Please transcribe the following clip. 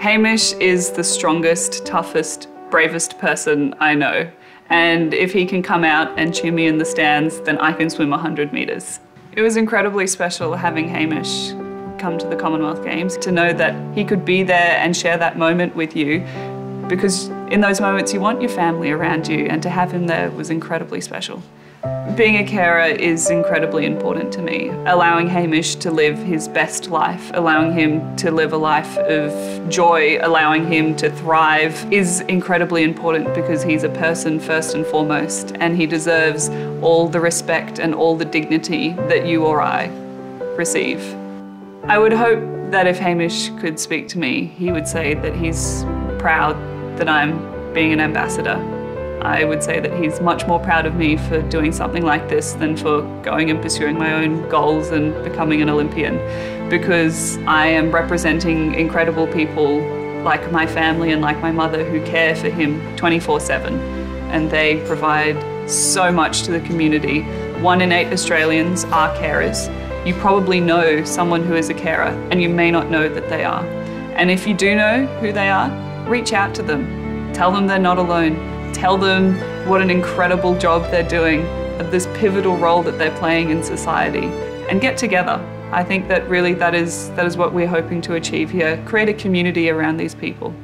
Hamish is the strongest, toughest, bravest person I know. And if he can come out and cheer me in the stands, then I can swim 100 metres. It was incredibly special having Hamish come to the Commonwealth Games to know that he could be there and share that moment with you because in those moments you want your family around you and to have him there was incredibly special. Being a carer is incredibly important to me. Allowing Hamish to live his best life, allowing him to live a life of joy, allowing him to thrive is incredibly important because he's a person first and foremost and he deserves all the respect and all the dignity that you or I receive. I would hope that if Hamish could speak to me, he would say that he's proud that I'm being an ambassador I would say that he's much more proud of me for doing something like this than for going and pursuing my own goals and becoming an Olympian because I am representing incredible people like my family and like my mother who care for him 24 7 and they provide so much to the community. One in eight Australians are carers. You probably know someone who is a carer and you may not know that they are. And if you do know who they are, reach out to them. Tell them they're not alone tell them what an incredible job they're doing, of this pivotal role that they're playing in society, and get together. I think that really that is, that is what we're hoping to achieve here, create a community around these people.